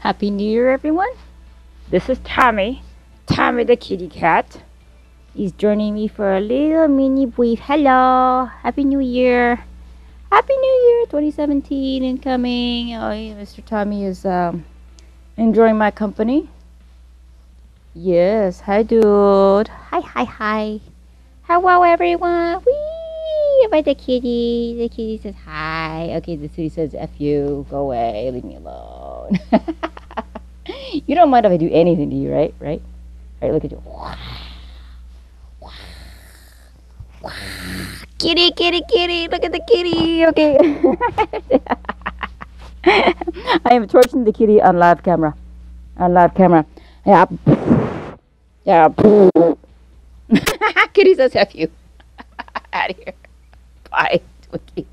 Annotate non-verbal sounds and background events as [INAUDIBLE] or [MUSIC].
Happy New Year, everyone. This is Tommy. Tommy the kitty cat. He's joining me for a little mini brief. Hello. Happy New Year. Happy New Year 2017 incoming. Oh, Mr. Tommy is um, enjoying my company. Yes. Hi, dude. Hi, hi, hi. Hello, everyone. Wee! About the kitty. The kitty says hi. Okay, the kitty says F you. Go away. Leave me alone. [LAUGHS] you don't mind if I do anything to you, right? Right? Right, look at you. Kitty, kitty, kitty. Look at the kitty. Okay. [LAUGHS] I am torching the kitty on live camera. On live camera. Yeah. Yeah. [LAUGHS] kitty says have you. Out of here. Bye. Twinky.